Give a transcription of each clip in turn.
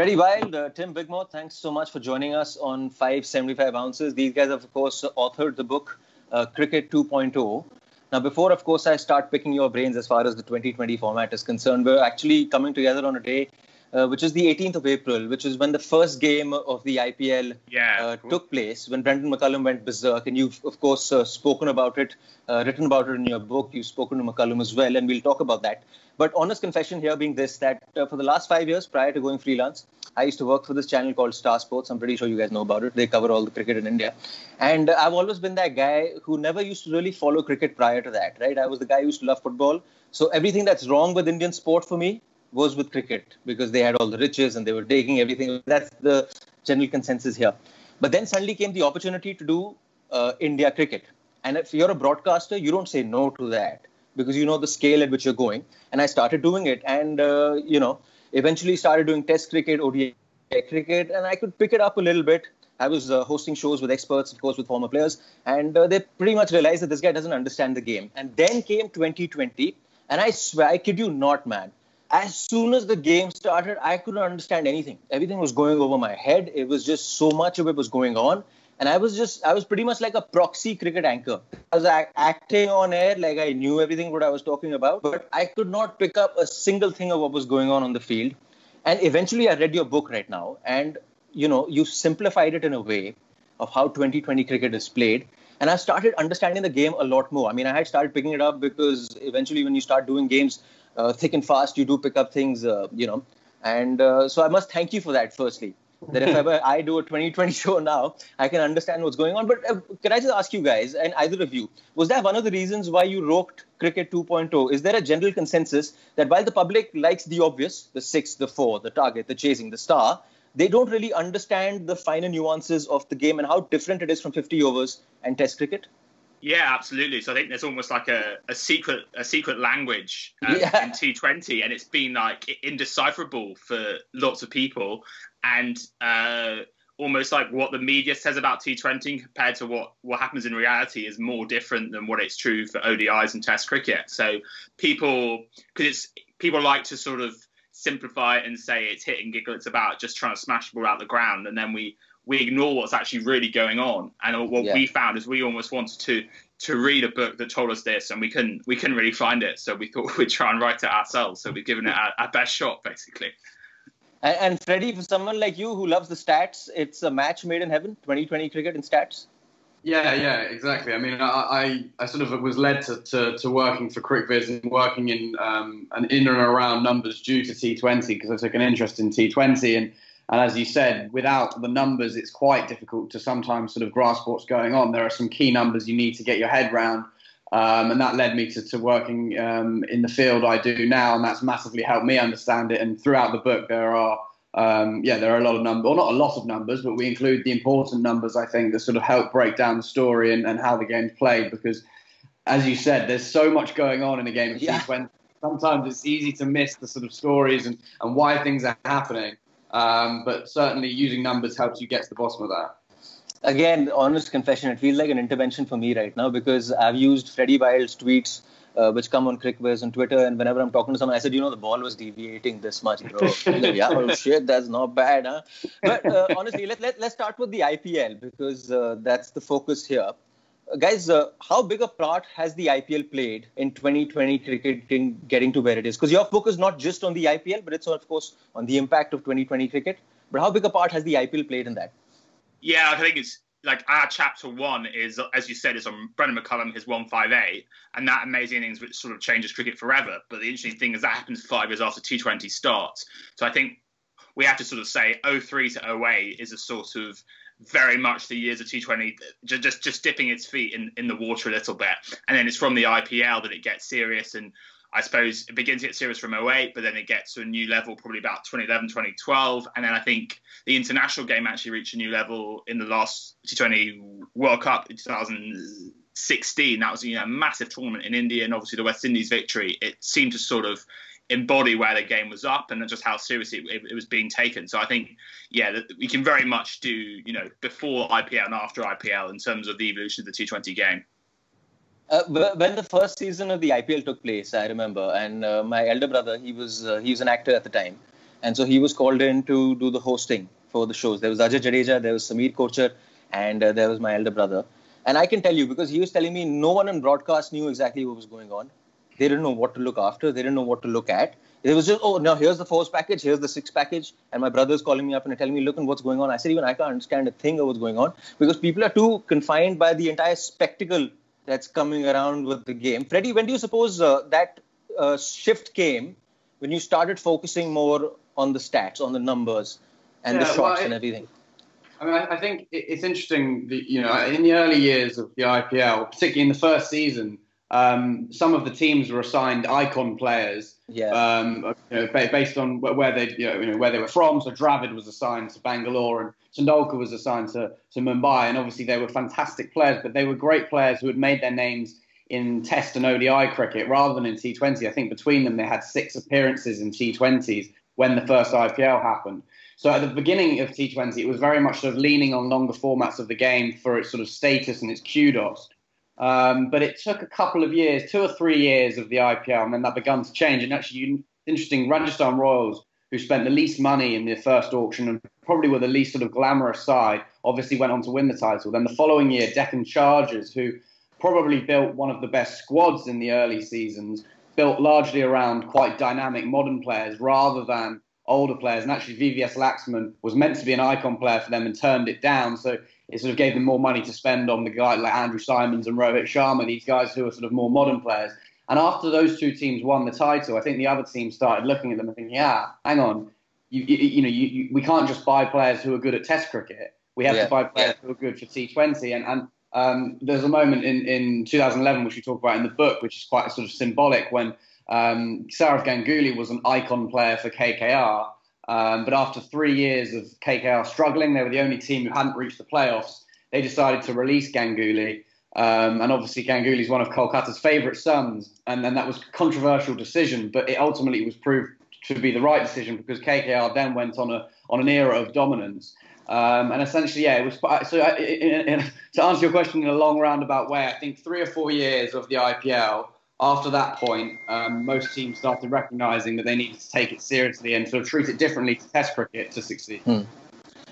Freddie Wilde, uh, Tim Wigmore, thanks so much for joining us on 575 Ounces. These guys have, of course, authored the book uh, Cricket 2.0. Now, before, of course, I start picking your brains as far as the Twenty20 format is concerned, we're actually coming together on a day uh, which is the 18th of April, which is when the first game of the IPL yeah, uh, cool. took place, when Brendon McCullum went berserk. And you've, of course, uh, spoken about it, uh, written about it in your book. You've spoken to McCullum as well, and we'll talk about that. But honest confession here being this that uh, for the last five years prior to going freelance, I used to work for this channel called Star Sports. I'm pretty sure you guys know about it. They cover all the cricket in India. And I've always been that guy who never used to really follow cricket prior to that, right? I was the guy who used to love football. So everything that's wrong with Indian sport for me was with cricket because they had all the riches and they were taking everything. That's the general consensus here. But then suddenly came the opportunity to do uh, India cricket. And if you're a broadcaster, you don't say no to that because you know the scale at which you're going. And I started doing it, and uh, you know, eventually started doing Test cricket, ODI cricket, and I could pick it up a little bit. I was uh, hosting shows with experts, of course, with former players, and uh, they pretty much realized that this guy doesn't understand the game. And then came 2020, and I swear, I kid you not, man. As soon as the game started, I couldn't understand anything. Everything was going over my head. It was just so much of it was going on and I was just I was pretty much like a proxy cricket anchor. I was acting on air like I knew everything what I was talking about, but I could not pick up a single thing of what was going on on the field. And eventually, I read your book right now, and you know you simplified it in a way of how Twenty20 cricket is played. And I started understanding the game a lot more. I mean, I had started picking it up because eventually, when you start doing games thick and fast, you do pick up things, uh, you know. And uh, so I must thank you for that, firstly that if ever I do a Twenty20 show now, I can understand what's going on. But uh, can I just ask you guys, and either of you, was that one of the reasons why you wrote Cricket 2.0? Is there a general consensus that while the public likes the obvious, the six, the four, the target, the chasing, the star, they don't really understand the finer nuances of the game and how different it is from 50 overs and Test cricket? Yeah, absolutely. So I think there's almost like a, a secret a secret language um, yeah. in T20, and it's been like indecipherable for lots of people and uh, almost like what the media says about T20 compared to what, what happens in reality is more different than what it's true for ODIs and Test cricket. So people, because it's people like to sort of simplify it and say it's hit and giggle, it's about just trying to smash the ball out the ground, and then we we ignore what's actually really going on. And what yeah. we found is we almost wanted to to read a book that told us this, and we couldn't we couldn't really find it, so we thought we'd try and write it ourselves. So we've given it our, our best shot, basically. And, and Freddie, for someone like you who loves the stats, it's a match made in heaven. Twenty20 cricket and stats. Yeah, yeah, exactly. I mean, I, I, I sort of was led to, to, to working for CricViz and working in um, and in and around numbers due to T20 because I took an interest in T20 and and as you said, without the numbers, it's quite difficult to sometimes sort of grasp what's going on. There are some key numbers you need to get your head round. Um, and that led me to, to working um, in the field I do now, and that's massively helped me understand it. And throughout the book, there are um, yeah, there are a lot of numbers, or not a lot of numbers, but we include the important numbers I think that sort of help break down the story and, and how the game's played. Because, as you said, there's so much going on in a game of yeah. T20. Sometimes it's easy to miss the sort of stories and, and why things are happening. Um, but certainly using numbers helps you get to the bottom of that. Again, honest confession, it feels like an intervention for me right now because I've used Freddie Wilde's tweets, uh, which come on CricViz on Twitter, and whenever I'm talking to someone, I said, you know, the ball was deviating this much, bro. like, yeah, oh shit, that's not bad, huh? But uh, honestly, let, let, let's start with the IPL because uh, that's the focus here guys, uh, how big a part has the IPL played in Twenty20 cricket getting to where it is? Because your book is not just on the IPL, but it's of course on the impact of Twenty20 cricket. But how big a part has the IPL played in that? Yeah, I think it's like our chapter one is, as you said, is on Brendon McCullum, his 158, and that amazing innings which sort of changes cricket forever. But the interesting thing is that happens five years after T20 starts. So I think we have to sort of say 03 to 08 is a sort of very much the years of T20 just just just dipping its feet in, in the water a little bit. And then it's from the IPL that it gets serious. And I suppose it begins to get serious from 08, but then it gets to a new level probably about 2011, 2012. And then I think the international game actually reached a new level in the last T20 World Cup in 2016. That was you know, a massive tournament in India and obviously the West Indies victory. It seemed to sort of embody where the game was up and just how seriously it, it, was being taken. So I think, yeah, we can very much do, you know, before IPL and after IPL in terms of the evolution of the T20 game. Uh, when the first season of the IPL took place, I remember, and uh, my elder brother, he was uh, he was an actor at the time, and so he was called in to do the hosting for the shows. There was Ajay Jadeja, there was Sameer Kochhar, and uh, there was my elder brother. And I can tell you because he was telling me no one in broadcast knew exactly what was going on. They didn't know what to look after. They didn't know what to look at. It was just, oh, now here's the fours package, here's the six package. And my brother's calling me up and telling me, look, and what's going on. I said, even I can't understand a thing of what's going on because people are too confined by the entire spectacle that's coming around with the game. Freddie, when do you suppose uh, that uh, shift came when you started focusing more on the stats, on the numbers, and yeah, the shots well, I, and everything? I mean, I, I think it's interesting that, you know, in the early years of the IPL, particularly in the first season, um, some of the teams were assigned icon players, yeah. um, you know, based on where they, you know, where they were from. So Dravid was assigned to Bangalore, and Tendulkar was assigned to, to Mumbai. And obviously, they were fantastic players, but they were great players who had made their names in Test and ODI cricket rather than in T20. I think between them, they had six appearances in T20s when the first IPL happened. So at the beginning of T20, it was very much sort of leaning on longer formats of the game for its sort of status and its kudos. Um, but it took a couple of years, two or three years of the IPL, and then that began to change. And actually, interesting, Rajasthan Royals, who spent the least money in their first auction and probably were the least sort of glamorous side, obviously went on to win the title. Then the following year, Deccan Chargers, who probably built one of the best squads in the early seasons, built largely around quite dynamic modern players rather than older players. And actually, VVS Laxman was meant to be an icon player for them and turned it down. So it sort of gave them more money to spend on the guy like Andrew Symonds and Rohit Sharma, these guys who are sort of more modern players. And after those two teams won the title, I think the other teams started looking at them and thinking, yeah, hang on, you, you, you know, you, you, we can't just buy players who are good at Test cricket. We have yeah. to buy players yeah. who are good for T20. And, and um, there's a moment in, in 2011, which we talk about in the book, which is quite sort of symbolic, when um, Sourav Ganguly was an icon player for KKR. Um, but after three years of KKR struggling, they were the only team who hadn't reached the playoffs. They decided to release Ganguly. Um, and obviously, Ganguly is one of Kolkata's favourite sons. And, and that was a controversial decision, but it ultimately was proved to be the right decision because KKR then went on a on an era of dominance. Um, and essentially, yeah, it was so. Uh, in, in, to answer your question in a long roundabout way, I think three or four years of the IPL after that point, um, most teams started recognising that they needed to take it seriously and sort of treat it differently to Test cricket to succeed. Hmm.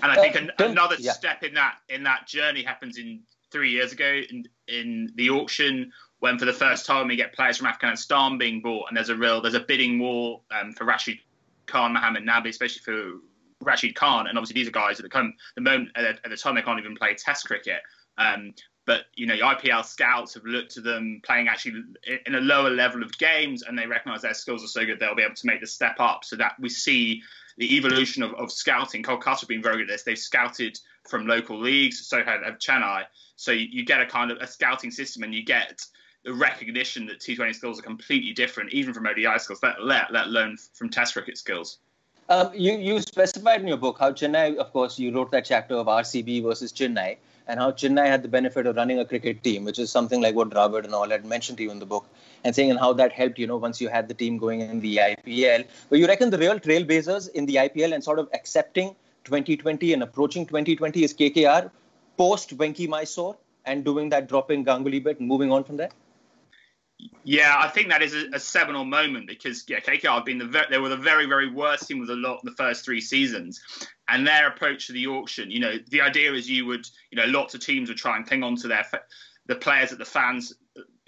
And I think an, another yeah. step in that in that journey happens in three years ago in, in the auction when for the first time we get players from Afghanistan being bought and there's a real there's a bidding war um, for Rashid Khan, Mohammed Nabi, especially for Rashid Khan, and obviously these are guys at the, come, the moment at the time they can't even play Test cricket. Um, but you know, IPL scouts have looked to them playing actually in a lower level of games, and they recognise their skills are so good they'll be able to make the step up. So that we see the evolution of, of scouting. Kolkata have been very good at this. They've scouted from local leagues, so have Chennai. So you, you get a kind of a scouting system, and you get the recognition that T20 skills are completely different, even from ODI skills, let, let, let alone from Test cricket skills. Um, you, you specified in your book how Chennai, of course, you wrote that chapter of RCB versus Chennai and how Chennai had the benefit of running a cricket team, which is something like what Dravid and all had mentioned to you in the book, and saying and how that helped, you know, once you had the team going in the IPL. But you reckon the real trailblazers in the IPL and sort of accepting Twenty20 and approaching Twenty20 is KKR post Venki Mysore and doing that dropping Ganguly bit and moving on from there? Yeah, I think that is a, a seminal moment because yeah, KKR have been the they were the very very worst team with a lot in the first three seasons, and their approach to the auction. You know, the idea is you would you know lots of teams would try and cling on to their the players that the fans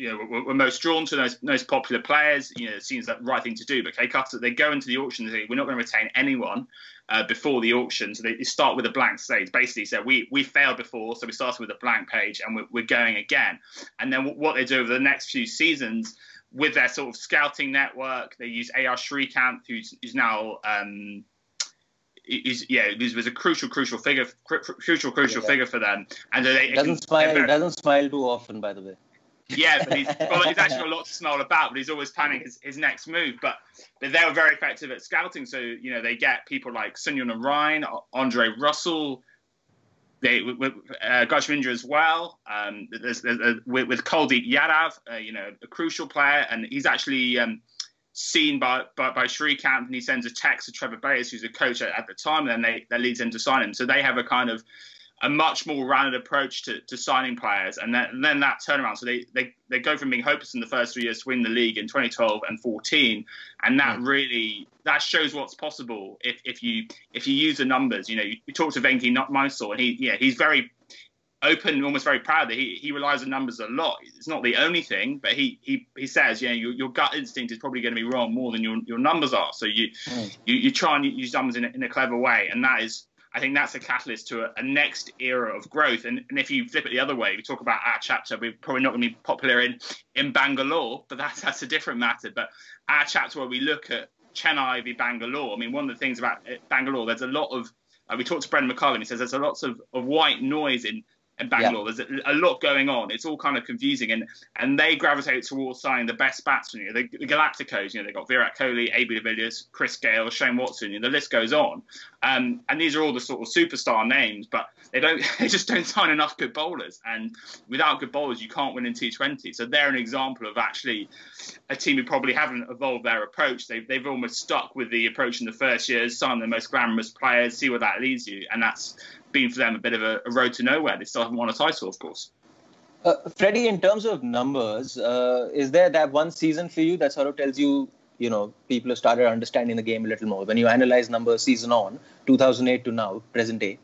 you know were, were most drawn to those most popular players. You know, it seems like the right thing to do. But KKR they go into the auction and say we're not going to retain anyone uh, before the auction, so they start with a blank slate. Basically, said we we failed before, so we started with a blank page and we're, we're going again. And then what they do over the next few seasons with their sort of scouting network, they use AR Srikanth, who's, who's now um, is yeah, he was a crucial, crucial figure, crucial, crucial yeah. figure for them. And they doesn't smile. Very, doesn't smile too often, by the way. Yeah, but he's, well, he's actually got a lot to smile about, but he's always planning his, his next move. But, but they were very effective at scouting. So, you know, they get people like Sunil Narine, Andre Russell, they with uh, as well. Um, there's, there's, uh, with, with Yadav, uh, you know, a crucial player, and he's actually um, seen by, by by Srikanth, and he sends a text to Trevor Bayliss, who's a coach at, at the time, and then they that leads him to sign him. So they have a kind of a much more rounded approach to, to signing players, and then, and then that turnaround. So they, they they go from being hopeless in the first three years to win the league in 2012 and 14, and that mm. really that shows what's possible if, if you if you use the numbers. You know, you, you talk to Venki Mysore, and he yeah he's very open, almost very proud that he, he relies on numbers a lot. It's not the only thing, but he he, he says, you know, your, your gut instinct is probably going to be wrong more than your, your numbers are. So you, mm. you you try and use numbers in a, in a clever way, and that is I think that's a catalyst to a, a, next era of growth. And, and if you flip it the other way, we talk about our chapter, we're probably not going to be popular in, in Bangalore, but that's, that's a different matter. But our chapter where we look at Chennai v Bangalore, I mean, one of the things about uh, Bangalore, there's a lot of, uh, we talked to Brendon McCullum, he says there's a lots of, of white noise in in Bangalore. Yeah. There's a, a, lot going on. It's all kind of confusing, and and they gravitate towards signing the best batsmen. You know, the, the Galacticos. You know, they've got Virat Kohli, AB de Villiers, Chris Gayle, Shane Watson. You know, the list goes on. Um, and these are all the sort of superstar names, but they don't. They just don't sign enough good bowlers, and without good bowlers, you can't win in T20. So they're an example of actually a team who probably haven't evolved their approach. They've they've almost stuck with the approach in the first years, sign the most glamorous players, see where that leads you, and that's been for them a bit of a, a road to nowhere. They still haven't won a title, of course. Uh, Freddie, in terms of numbers, uh, is there that one season for you that sort of tells you, you know, people have started understanding the game a little more? When you analyze numbers season on, 2008 to now, present day.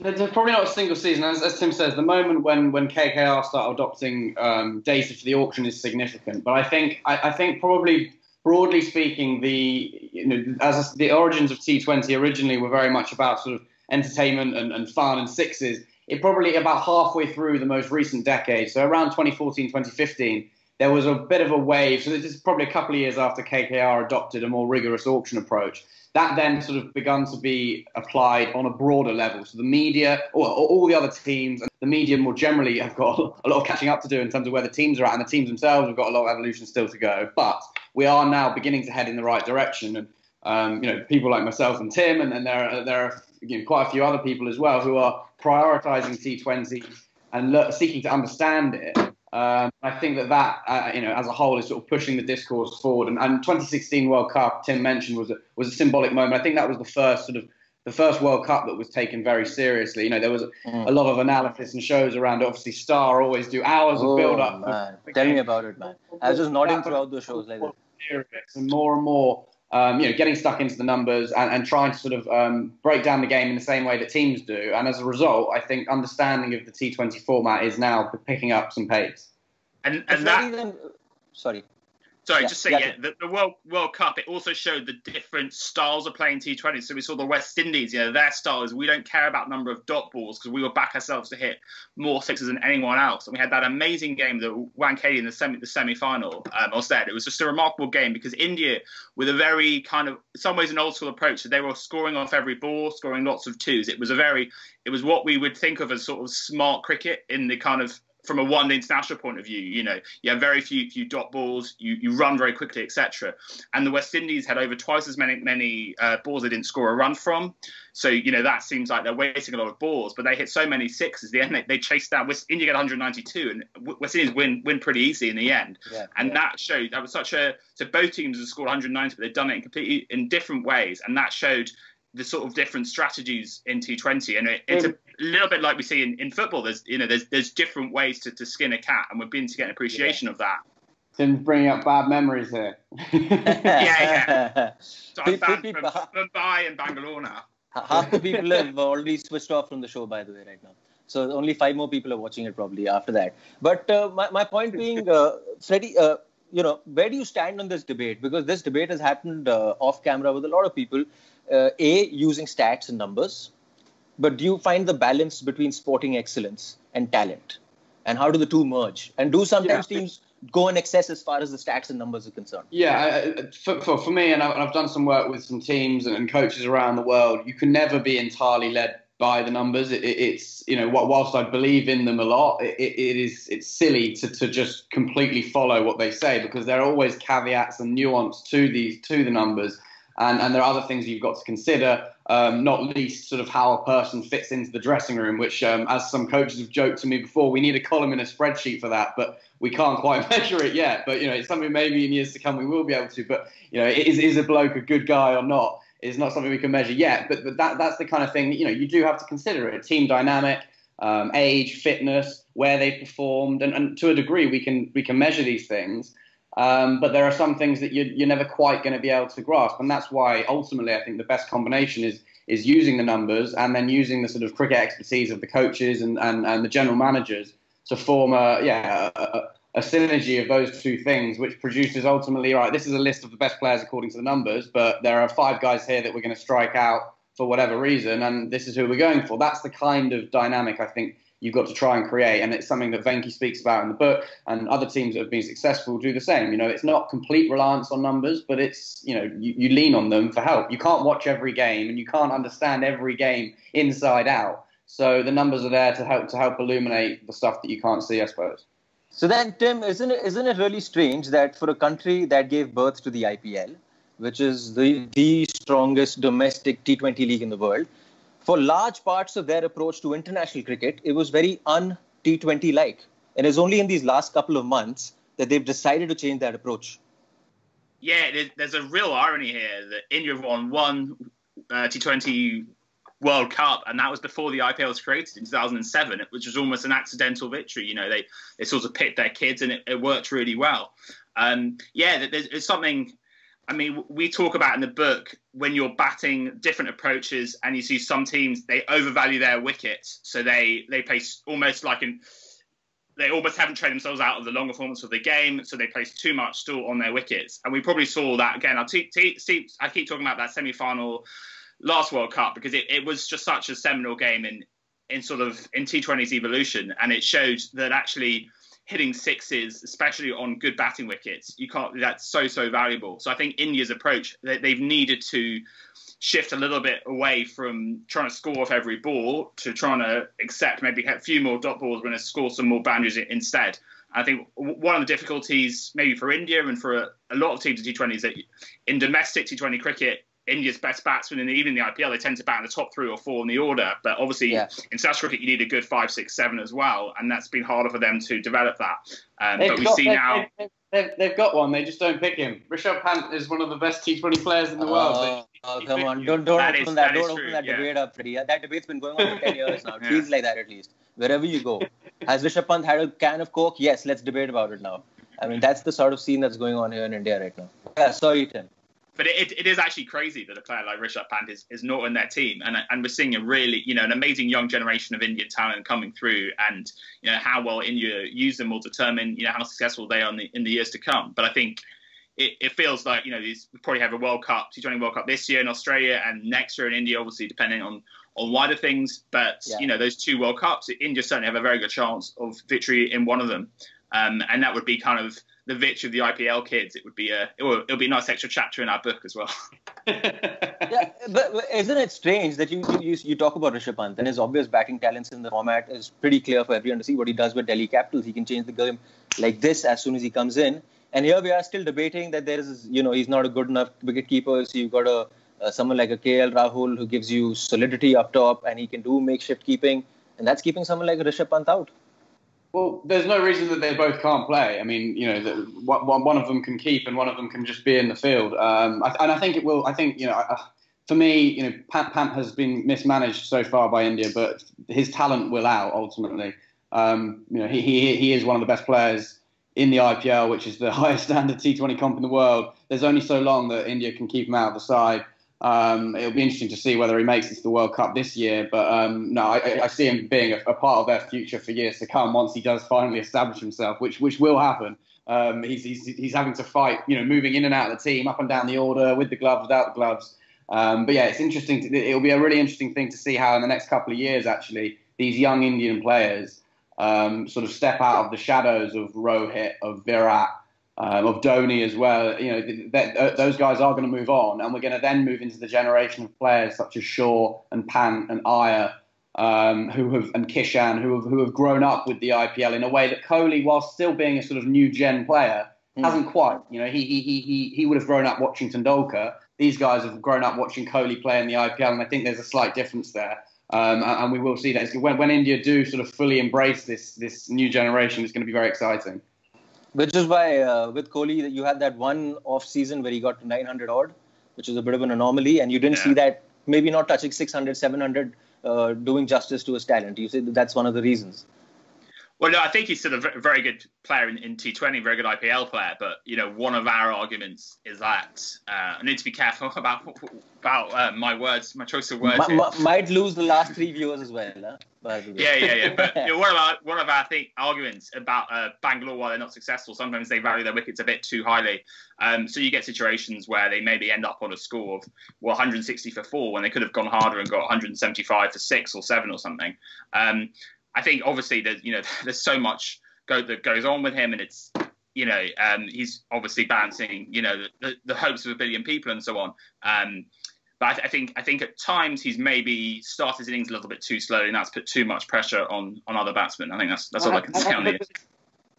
There's probably not a single season. As, as Tim says, the moment when, when KKR start adopting um, data for the auction is significant. But I think I, I think probably broadly speaking, the you know as the origins of T20 originally were very much about sort of entertainment and, and fun and sixes, it probably about halfway through the most recent decade, so around 2014, 2015, there was a bit of a wave. So this is probably a couple of years after KKR adopted a more rigorous auction approach. That then sort of begun to be applied on a broader level. So the media, or, all the other teams, and the media more generally have got a lot of catching up to do in terms of where the teams are at, and the teams themselves have got a lot of evolution still to go. But we are now beginning to head in the right direction. And um, you know, people like myself and Tim, and, then there are, there are you know, quite a few other people as well who are prioritizing T20 and seeking to understand it. Um, I think that that, uh, you know, as a whole, is sort of pushing the discourse forward. And, and 2016 World Cup, Tim mentioned, was a, was a symbolic moment. I think that was the first sort of the first World Cup that was taken very seriously. You know, there was a, mm. a lot of analysis and shows around. It. Obviously, Star always do hours oh, of build up. Tell me about it, man. I was just nodding throughout the shows like that. And more and more um, you know, getting stuck into the numbers and, and trying to sort of um, break down the game in the same way that teams do. And as a result, I think understanding of the T20 format is now picking up some pace. And, and that, even, sorry. Sorry, yeah, just say yeah, yeah the, the, World World Cup. It also showed the different styles of playing T20. So we saw the West Indies. You know, their style is we don't care about number of dot balls because we will back ourselves to hit more sixes than anyone else. And we had that amazing game that Wankhede in the semi the semi final um, was there. It was just a remarkable game because India, with a very kind of in some ways an old school approach, so they were scoring off every ball, scoring lots of twos. It was a very it was what we would think of as sort of smart cricket in the kind of from a one international point of view, you know, you have very few few dot balls, you, you run very quickly, etc. And the West Indies had over twice as many many uh, balls they didn't score a run from. So you know that seems like they're wasting a lot of balls, but they hit so many sixes. The end they, they chased down West India get 192, and West Indies win win pretty easy in the end. Yeah, and yeah. that showed that was such a so both teams have scored 190, but they've done it in completely in different ways, and that showed the sort of different strategies in T20, and it, it's a little bit like we see in, in football. There's you know there's there's different ways to, to skin a cat, and we're beginning to get an appreciation yeah. of that. Tim's bringing up bad memories here. yeah, yeah. So I'm banned from Mumbai and Bangalore now. Half the people have already switched off from the show, by the way, right now. So only five more people are watching it probably after that. But uh, my, my point being, uh, Freddie, uh, you know, where do you stand on this debate? Because this debate has happened uh, off camera with a lot of people uh, a using stats and numbers but do you find the balance between sporting excellence and talent? And how do the two merge? And do sometimes yeah. teams go in excess as far as the stats and numbers are concerned? Yeah for, for, for me and I've, done some work with some teams and coaches around the world you can never be entirely led by the numbers. It, it's you know whilst i believe in them a lot it, it is it's silly to, to just completely follow what they say because there are always caveats and nuance to these to the numbers and, and there are other things you've got to consider, um, not least sort of how a person fits into the dressing room, which, um, as some coaches have joked to me before, we need a column in a spreadsheet for that, but we can't quite measure it yet. But, you know, it's something maybe in years to come we will be able to. But, you know, is, is a bloke a good guy or not? is not something we can measure yet. But, but that that's the kind of thing you know you do have to consider it. Team dynamic, um, age, fitness, where they performed, and, and to a degree we can we can measure these things. Um, but there are some things that you're, you're never quite going to be able to grasp, and that's why ultimately I think the best combination is is using the numbers and then using the sort of cricket expertise of the coaches and, and, and the general managers to form a yeah a, a synergy of those two things, which produces ultimately right. This is a list of the best players according to the numbers, but there are five guys here that we're going to strike out for whatever reason, and this is who we're going for. That's the kind of dynamic I think you've got to try and create. And it's something that Venky speaks about in the book, and other teams that have been successful do the same. You know, it's not complete reliance on numbers, but it's you know you, you lean on them for help. You can't watch every game, and you can't understand every game inside out. So the numbers are there to help to help illuminate the stuff that you can't see, I suppose. So then, Tim, isn't it, isn't it really strange that for a country that gave birth to the IPL, which is the the strongest domestic T20 league in the world, for large parts of their approach to international cricket, it was very un T20 like. And it's only in these last couple of months that they've decided to change that approach. Yeah, there's a real irony here that India won one uh, T20 World Cup, and that was before the IPL was created in 2007, which was almost an accidental victory. You know, they, they sort of picked their kids, and it, it worked really well. Um, yeah, there's, there's something I mean, we talk about in the book when you're batting different approaches, and you see some teams they overvalue their wickets, so they they play almost like in they almost haven't trained themselves out of the longer formats of the game, so they place too much still on their wickets, and we probably saw that again. I'll t- t- t- I keep talking about that semi-final last World Cup because it, it was just such a seminal game in in sort of in T20's evolution, and it showed that actually hitting sixes, especially on good batting wickets, you can't. That's so so valuable. So I think India's approach they, they've needed to shift a little bit away from trying to score off every ball to trying to accept maybe a few more dot balls when to score some more boundaries instead. I think one of the difficulties maybe for India and for a, a lot of teams in T20 is that in domestic T20 cricket, India's best batsmen, and even in the IPL, they tend to bat in the top three or four in the order. But obviously, yeah. in South cricket, you need a good five, six, seven as well, and that's been harder for them to develop that. Um, but we got, see now. They've, they've, they've, got one. They just don't pick him. Rishabh Pant is one of the best T20 players in the world. Oh, oh come on! Don't don't that open is, that, that don't open that yeah. debate up, Freddie. That debate's been going on for ten years now. It yeah. feels like that at least. Wherever you go, has Rishabh Pant had a can of coke? Yes, let's debate about it now. I mean, that's the sort of scene that's going on here in India right now. Yeah, sorry, Tim but it, it is actually crazy that a player like Rishabh Pant is, is not in their team, and and we're seeing a really you know an amazing young generation of Indian talent coming through, and you know how well India use them will determine you know how successful they are in the, in the years to come. But I think it, it feels like you know these we probably have a World Cup, T20 World Cup this year in Australia, and next year in India, obviously depending on on wider things. But yeah. you know those two World Cups, India certainly have a very good chance of victory in one of them, um, and that would be kind of the victory of the IPL kids, it would be a it will, it'll be a nice extra chapter in our book as well. yeah, but, but, isn't it strange that you, you you talk about Rishabh Pant and his obvious batting talents in the format is pretty clear for everyone to see what he does with Delhi Capitals. He can change the game like this as soon as he comes in. And here we are still debating that there is you know he's not a good enough wicketkeeper. So you've got a uh, someone like a KL Rahul who gives you solidity up top and he can do makeshift keeping, and that's keeping someone like Rishabh Pant out. Well, there's no reason that they both can't play. I mean, you know, the, one of them can keep and one of them can just be in the field. Um, and I think it will. I think you know, for me, you know, Pant, Pant has been mismanaged so far by India, but his talent will out ultimately. Um, you know, he, he he is one of the best players in the IPL, which is the highest standard T20 comp in the world. There's only so long that India can keep him out of the side. Um, it'll be interesting to see whether he makes it to the World Cup this year. But um, no, I, I, see him being a, a, part of their future for years to come once he does finally establish himself, which which will happen. Um, he's, he's, he's having to fight, you know, moving in and out of the team, up and down the order, with the gloves, without the gloves. Um, but yeah, it's interesting. To, it'll be a really interesting thing to see how in the next couple of years, actually, these young Indian players um, sort of step out of the shadows of Rohit, of Virat um, of Dhoni as well. You know, th- th- those guys are going to move on, and we're going to then move into the generation of players such as Shaw and Pant and Iyer, um, who have and Kishan, who have who have grown up with the IPL in a way that Kohli, while still being a sort of new gen player, mm. hasn't quite. You know, he he he he he would have grown up watching Tendulkar. These guys have grown up watching Kohli play in the IPL, and I think there's a slight difference there. Um, and, and we will see that when, when India do sort of fully embrace this this new generation, it's going to be very exciting. Which is why uh, with Kohli, you had that one off season where he got to 900 odd. which is a bit of an anomaly, and you didn't Yeah. see that maybe not touching 600, 700, uh, doing justice to his talent. You said that's one of the reasons. Well, no, I think he's still a very good player in, in T20, very good IPL player. But you know, one of our arguments is that uh, I need to be careful about about uh, my words, my choice of words. M- m- might lose the last three viewers as well. Huh? By the way. Yeah, yeah, yeah. But you know, one of our one of our think, arguments about uh, Bangalore, while they're not successful, sometimes they value their wickets a bit too highly. Um, so you get situations where they maybe end up on a score of well 160 for four when they could have gone harder and got 175 for six or seven or something. Um, I think obviously there's you know there's so much go, that goes on with him, and it's you know um, he's obviously balancing you know the, the hopes of a billion people and so on. Um, but I, th- I think I think at times he's maybe started his innings a little bit too slowly, and that's put too much pressure on on other batsmen. I think that's that's all I can say on it. It-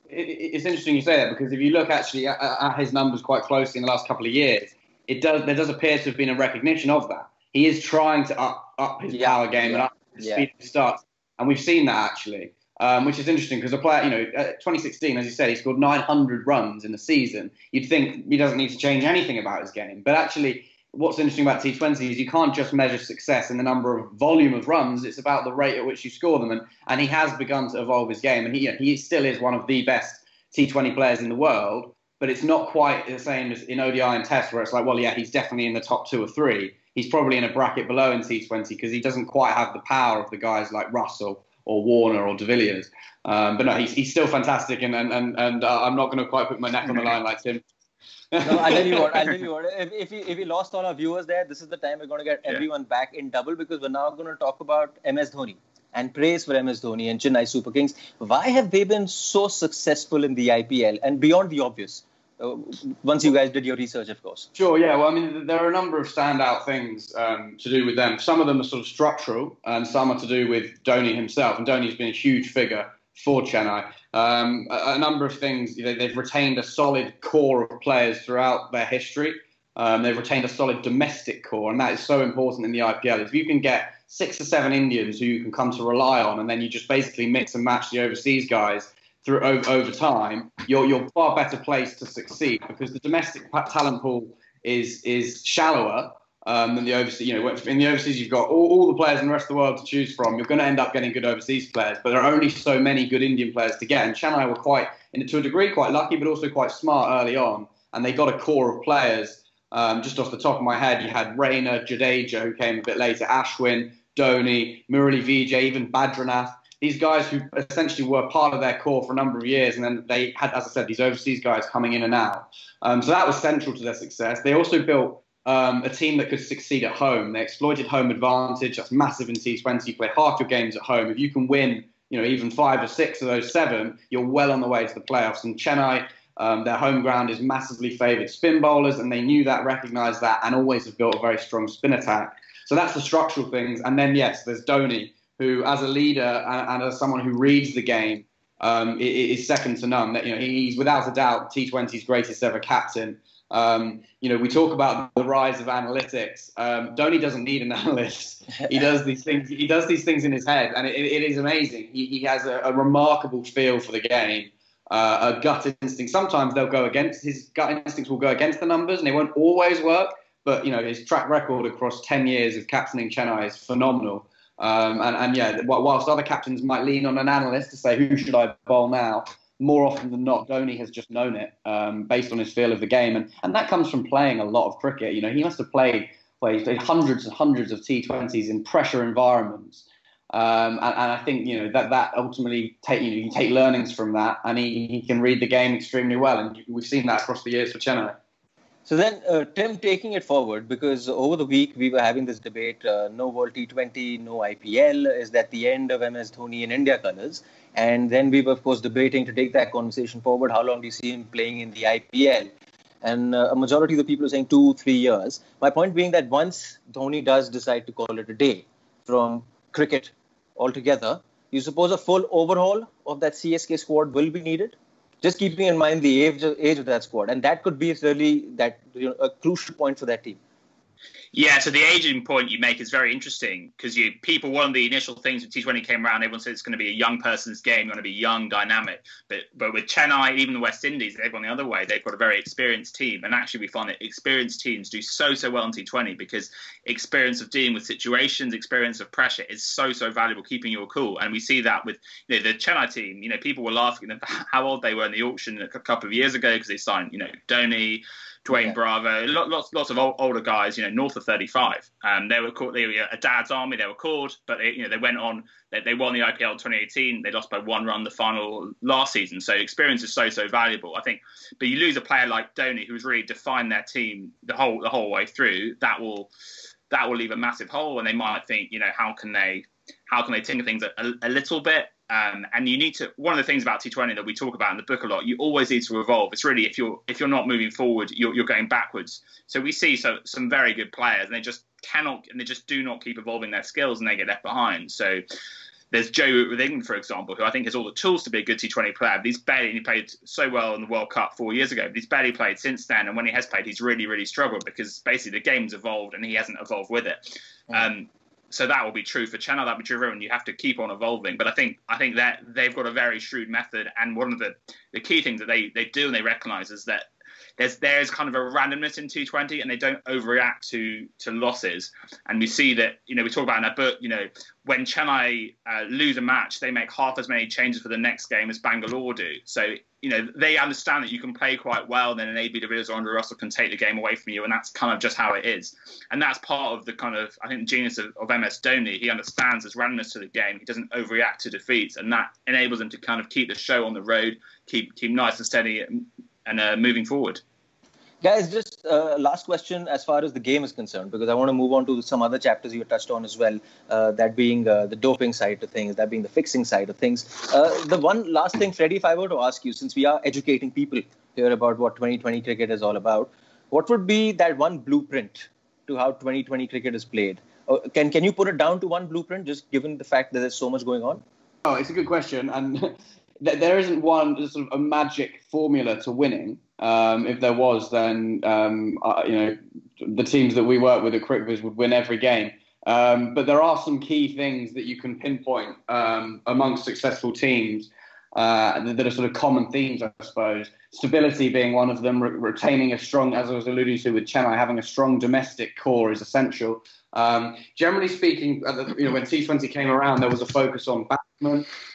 it- It's interesting you say that because if you look actually at, at his numbers quite closely in the last couple of years, it does there does appear to have been a recognition of that. He is trying to up up his Yeah, power game and yeah, up his yeah. speed of starts, and we've seen that actually, um, which is interesting because a player, you know, uh, 2016, as you said, he scored 900 runs in the season. You'd think he doesn't need to change anything about his game, but actually. What's interesting about T20 is you can't just measure success in the number of volume of runs. It's about the rate at which you score them, and, and he has begun to evolve his game, and he he still is one of the best T20 players in the world, but it's not quite the same as in ODI and Test, where it's like, well, yeah, he's definitely in the top two or three. He's probably in a bracket below in T20 because he doesn't quite have the power of the guys like Russell or Warner or De Villiers. Um, but no, he's, he's still fantastic, and and and, and uh, I'm not going to quite put my neck on the line like Tim. no, I'll tell you what. I'll tell you what. If, if, we, if we lost all our viewers there, this is the time we're going to get Yeah. everyone back in double because we're now going to talk about MS Dhoni and praise for MS Dhoni and Chennai Super Kings. Why have they been so successful in the IPL and beyond the obvious? Uh, once you guys did your research, of course. Sure, yeah. Well, I mean, there are a number of standout things um, to do with them. Some of them are sort of structural, and some are to do with Dhoni himself. And Dhoni's been a huge figure for Chennai. Um, a, a number of things. You know, they've retained a solid core of players throughout their history. Um, they've retained a solid domestic core, and that is so important in the IPL. If you can get six or seven Indians who you can come to rely on, and then you just basically mix and match the overseas guys through over, over time, you're you're far better placed to succeed because the domestic talent pool is is shallower um, than the overseas. You know, in the overseas you've got all, all the players in the rest of the world to choose from. You're going to end up getting good overseas players, but there are only so many good Indian players to get. And Chennai were quite, in, to a degree, quite lucky, but also quite smart early on, and they got a core of players. Um, just off the top of my head, you had Raina, Jadeja, who came a bit later, Ashwin, Dhoni, Murali Vijay, even Badrinath. These guys who essentially were part of their core for a number of years, and then they had, as I said, these overseas guys coming in and out. Um, so that was central to their success. They also built um, a team that could succeed at home. They exploited home advantage. That's massive in T20. You play half your games at home. If you can win, you know, even five or six of those seven, you're well on the way to the playoffs. And Chennai, um, their home ground is massively favoured spin bowlers, and they knew that, recognised that, and always have built a very strong spin attack. So that's the structural things. And then yes, there's Dhoni, who, as a leader and, and as someone who reads the game, um, is second to none. You know, he's without a doubt T20's greatest ever captain. Um, you know, we talk about the rise of analytics. Um, Dhoni doesn't need an analyst. He does these things. He does these things in his head, and it, it is amazing. He, he has a, a remarkable feel for the game, uh, a gut instinct. Sometimes they'll go against his gut instincts. Will go against the numbers, and they won't always work. But you know, his track record across ten years of captaining Chennai is phenomenal. Um, and, and yeah, whilst other captains might lean on an analyst to say who should I bowl now, more often than not, Dhoni has just known it um, based on his feel of the game, and and that comes from playing a lot of cricket. You know, he must have played played hundreds and hundreds of T20s in pressure environments, um, and, and I think you know that that ultimately take you know you take learnings from that, and he, he can read the game extremely well, and we've seen that across the years for Chennai. So then, uh, Tim, taking it forward, because over the week we were having this debate uh, no World T20, no IPL. Is that the end of MS Dhoni in India colours? And then we were, of course, debating to take that conversation forward. How long do you see him playing in the IPL? And uh, a majority of the people are saying two, three years. My point being that once Dhoni does decide to call it a day from cricket altogether, you suppose a full overhaul of that CSK squad will be needed? Just keeping in mind the age of, age of that squad, and that could be really that you know, a crucial point for that team. Yeah, so the aging point you make is very interesting because you people one of the initial things when T20 came around, everyone said it's going to be a young person's game, going to be young, dynamic. But but with Chennai, even the West Indies, they've gone the other way. They've got a very experienced team, and actually we find that experienced teams do so so well in T20 because experience of dealing with situations, experience of pressure is so so valuable, keeping your cool. And we see that with you know, the Chennai team. You know, people were laughing at how old they were in the auction a couple of years ago because they signed you know Dhoni. Dwayne yeah. Bravo, lots lots of older guys, you know, north of 35. Um, they were called they were a dad's army. They were called, but they, you know they went on. They, they won the IPL 2018. They lost by one run the final last season. So experience is so so valuable. I think, but you lose a player like Dhoni, who's really defined their team the whole the whole way through. That will that will leave a massive hole, and they might think, you know, how can they how can they tinker things a, a, a little bit? Um, and you need to. One of the things about T20 that we talk about in the book a lot, you always need to evolve. It's really if you're if you're not moving forward, you're, you're going backwards. So we see so, some very good players, and they just cannot, and they just do not keep evolving their skills, and they get left behind. So there's Joe Root with England, for example, who I think has all the tools to be a good T20 player. But he's barely he played so well in the World Cup four years ago, but he's barely played since then. And when he has played, he's really, really struggled because basically the game's evolved and he hasn't evolved with it. Um, so that will be true for Chennai, That'll be true. You have to keep on evolving. But I think I think that they've got a very shrewd method, and one of the the key things that they they do and they recognise is that there's there's kind of a randomness in T20, and they don't overreact to to losses. And we see that you know we talk about in our book, you know, when Chennai uh, lose a match, they make half as many changes for the next game as Bangalore do. So you know they understand that you can play quite well, then an AB de Villiers or Andre Russell can take the game away from you, and that's kind of just how it is. And that's part of the kind of I think the genius of, of MS Dhoni. He understands his randomness to the game. He doesn't overreact to defeats, and that enables him to kind of keep the show on the road, keep keep nice and steady, and uh, moving forward. Guys, just uh, last question as far as the game is concerned, because I want to move on to some other chapters you touched on as well. Uh, that being uh, the doping side of things, that being the fixing side of things. Uh, the one last thing, Freddie, if I were to ask you, since we are educating people here about what Twenty20 cricket is all about, what would be that one blueprint to how Twenty20 cricket is played? Uh, can can you put it down to one blueprint, just given the fact that there's so much going on? Oh, it's a good question, and there isn't one sort of a magic formula to winning. Um, if there was, then um, uh, you know the teams that we work with at CricViz would win every game. Um, but there are some key things that you can pinpoint um, amongst successful teams uh, that, are sort of common themes, I suppose. Stability being one of them. Re- retaining a strong, as I was alluding to with Chennai, having a strong domestic core is essential. Um, generally speaking, you know, when T20 came around, there was a focus on batsmen.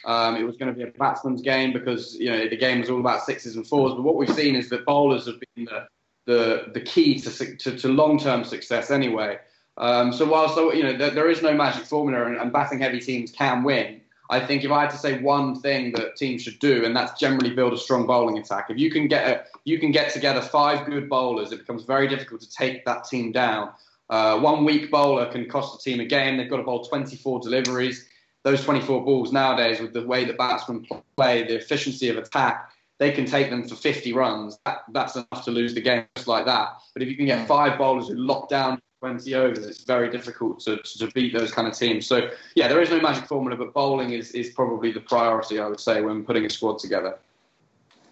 Um, it was going to be a batsman's game because you know the game was all about sixes and fours. But what we've seen is that bowlers have been the the, the key to, to, to long term success anyway. Um, so whilst you know there, there is no magic formula and, and batting heavy teams can win, I think if I had to say one thing that teams should do, and that's generally build a strong bowling attack. If you can get a, you can get together five good bowlers, it becomes very difficult to take that team down. Uh, one weak bowler can cost the team a game. They've got to bowl 24 deliveries. Those 24 balls nowadays, with the way the batsmen play, the efficiency of attack, they can take them for 50 runs. That, that's enough to lose the game just like that. But if you can get five bowlers who lock down 20 overs, it's very difficult to, to beat those kind of teams. So, yeah, there is no magic formula, but bowling is, is probably the priority, I would say, when putting a squad together.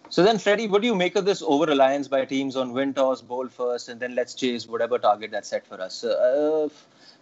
So then, Freddie, what do you make of this over reliance by teams on win toss, bowl first, and then let's chase whatever target that's set for us? Uh,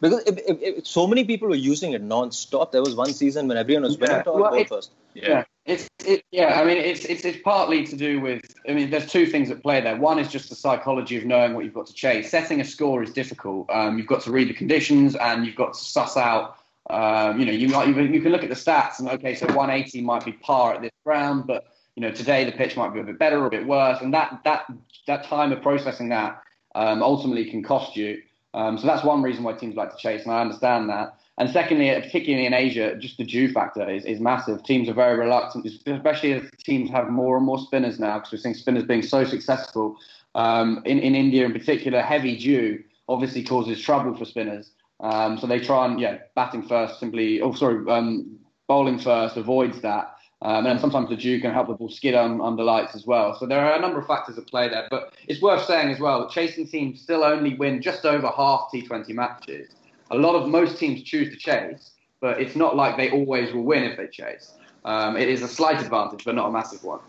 because if, if, if so many people were using it non-stop. There was one season when everyone was winning toss, well, bowl first. Yeah. yeah. It's it, yeah. I mean, it's, it's it's partly to do with. I mean, there's two things at play there. One is just the psychology of knowing what you've got to chase. Setting a score is difficult. Um, you've got to read the conditions and you've got to suss out. Um, you know, you might you can look at the stats and okay, so 180 might be par at this ground, but you know, today the pitch might be a bit better or a bit worse, and that that that time of processing that um, ultimately can cost you. Um, so that's one reason why teams like to chase, and I understand that. And secondly, particularly in Asia, just the dew factor is, is massive. Teams are very reluctant, especially as teams have more and more spinners now, because we're seeing spinners being so successful. Um, in, in India, in particular, heavy dew obviously causes trouble for spinners. Um, so they try and, yeah, batting first simply, oh, sorry, um, bowling first avoids that. Um, and sometimes the Duke can help the ball skid on, under lights as well. So there are a number of factors at play there. But it's worth saying as well that chasing teams still only win just over half T20 matches. A lot of most teams choose to chase, but it's not like they always will win if they chase. Um, it is a slight advantage, but not a massive one.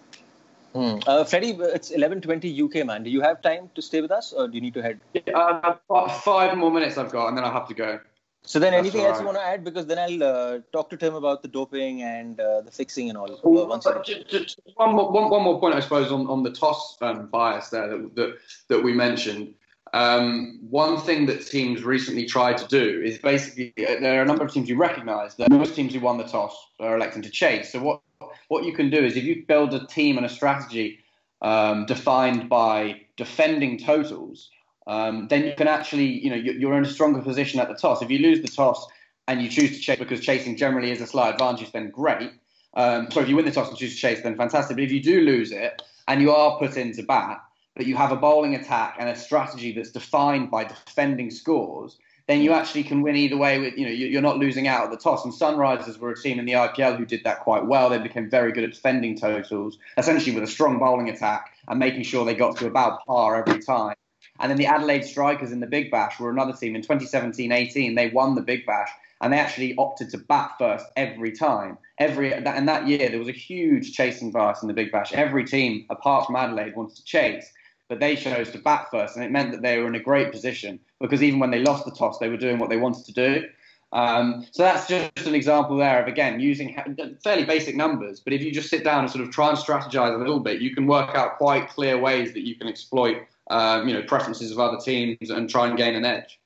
Hmm. Uh, Freddie, it's 11:20 UK, man. Do you have time to stay with us, or do you need to head? Uh, five more minutes I've got, and then I'll have to go. So then, That's anything else you want to add? Because then I'll uh, talk to Tim about the doping and uh, the fixing and all. Uh, just, just one, more, one, one, more point, I suppose, on, on the toss um, bias there that, that, that we mentioned. Um, one thing that teams recently tried to do is basically uh, there are a number of teams you recognise that most teams who won the toss are electing to chase. So what what you can do is if you build a team and a strategy um, defined by defending totals, um, then you can actually, you know, you're in a stronger position at the toss. If you lose the toss and you choose to chase because chasing generally is a slight advantage, then great. Um, so if you win the toss and choose to chase, then fantastic. But if you do lose it and you are put into bat, but you have a bowling attack and a strategy that's defined by defending scores, then you actually can win either way. With you know, you're not losing out at the toss. And Sunrisers were a team in the IPL who did that quite well. They became very good at defending totals, essentially with a strong bowling attack and making sure they got to about par every time. And then the Adelaide Strikers in the Big Bash were another team in 2017-18. They won the Big Bash and they actually opted to bat first every time. Every and that year there was a huge chasing bias in the Big Bash. Every team, apart from Adelaide, wanted to chase, but they chose to bat first, and it meant that they were in a great position because even when they lost the toss, they were doing what they wanted to do. Um, so that's just an example there of again using fairly basic numbers, but if you just sit down and sort of try and strategize a little bit, you can work out quite clear ways that you can exploit um, you know preferences of other teams and try and gain an edge.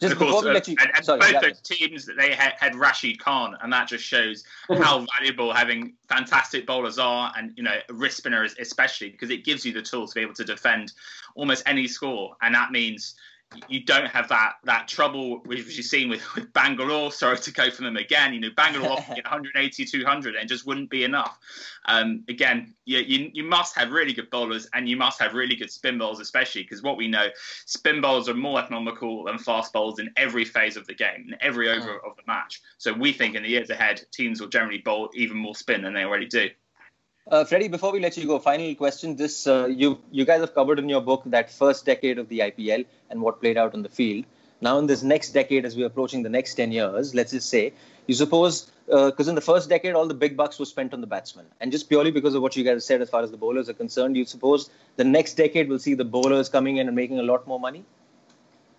Just of course, uh, you, and, and sorry, both those teams that they had, had, Rashid Khan, and that just shows how valuable having fantastic bowlers are, and you know, wrist spinners especially, because it gives you the tools to be able to defend almost any score, and that means you don't have that that trouble which you've seen with, with Bangalore. Sorry to go for them again. You know, Bangalore often get 180, 200 and just wouldn't be enough. Um, again, you, you, you must have really good bowlers and you must have really good spin bowlers, especially because what we know, spin bowlers are more economical than fast bowlers in every phase of the game, in every over of the match. So we think in the years ahead, teams will generally bowl even more spin than they already do. Uh, Freddie, before we let you go, final question. This uh, you you guys have covered in your book that first decade of the IPL and what played out on the field. Now, in this next decade, as we're approaching the next 10 years, let's just say, you suppose, because uh, in the first decade, all the big bucks were spent on the batsmen. And just purely because of what you guys said as far as the bowlers are concerned, you suppose the next decade will see the bowlers coming in and making a lot more money?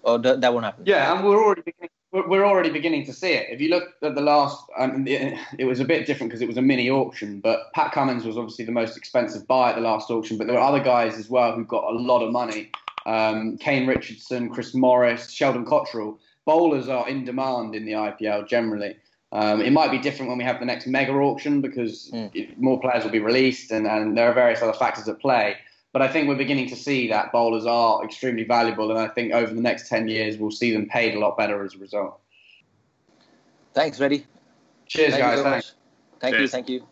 Or that, that won't happen? Yeah, and we're already beginning we're already beginning to see it. If you look at the last, um, it, it, was a bit different because it was a mini auction, but Pat Cummins was obviously the most expensive buy at the last auction. But there were other guys as well who got a lot of money. Um, Kane Richardson, Chris Morris, Sheldon Cottrell. Bowlers are in demand in the IPL generally. Um, it might be different when we have the next mega auction because mm. it, more players will be released and, and there are various other factors at play. But I think we're beginning to see that bowlers are extremely valuable, and I think over the next 10 years, we'll see them paid a lot better as a result. Thanks, Freddie. Cheers, thank guys. Thanks. Thank Cheers. you.